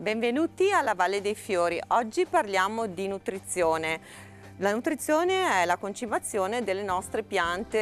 Benvenuti alla Valle dei Fiori. Oggi parliamo di nutrizione. La nutrizione è la concimazione delle nostre piante,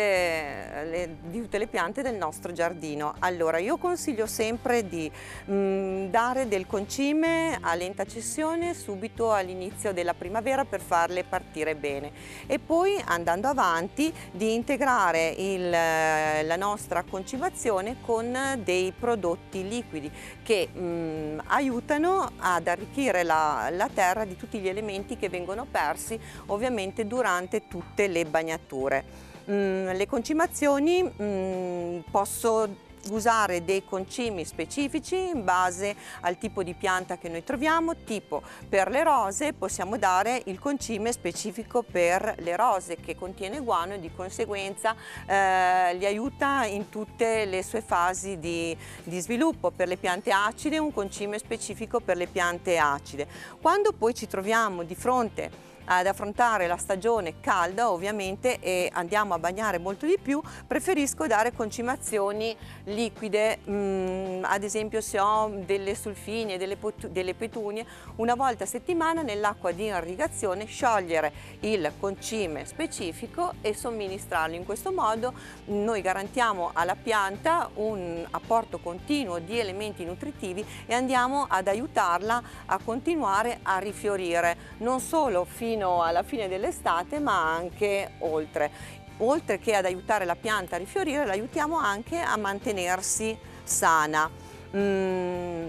le, di tutte le piante del nostro giardino. Allora, io consiglio sempre di mh, mm, dare del concime a lenta cessione subito all'inizio della primavera per farle partire bene e poi andando avanti di integrare il, la nostra concimazione con dei prodotti liquidi che mh, mm, aiutano ad arricchire la, la terra di tutti gli elementi che vengono persi ovviamente ovviamente durante tutte le bagnature. Mm, le concimazioni mm, posso usare dei concimi specifici in base al tipo di pianta che noi troviamo, tipo per le rose possiamo dare il concime specifico per le rose che contiene guano e di conseguenza eh, li aiuta in tutte le sue fasi di, di sviluppo. Per le piante acide un concime specifico per le piante acide. Quando poi ci troviamo di fronte ad affrontare la stagione calda ovviamente e andiamo a bagnare molto di più, preferisco dare concimazioni liquide, mm, ad esempio se ho delle sulfine, delle, delle petunie, una volta a settimana nell'acqua di irrigazione sciogliere il concime specifico e somministrarlo. In questo modo noi garantiamo alla pianta un apporto continuo di elementi nutritivi e andiamo ad aiutarla a continuare a rifiorire, non solo fino fino alla fine dell'estate ma anche oltre. Oltre che ad aiutare la pianta a rifiorire, l'aiutiamo anche a mantenersi sana. Mm,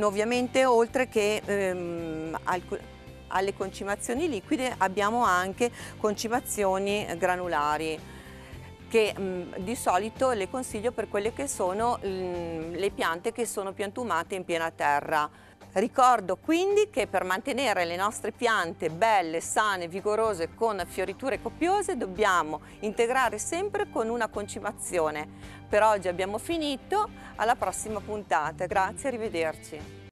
ovviamente oltre che ehm, alle concimazioni liquide abbiamo anche concimazioni granulari che mh, mm, di solito le consiglio per quelle che sono mh, mm, le piante che sono piantumate in piena terra. Ricordo quindi che per mantenere le nostre piante belle, sane, vigorose con fioriture copiose dobbiamo integrare sempre con una concimazione. Per oggi abbiamo finito, alla prossima puntata. Grazie, arrivederci.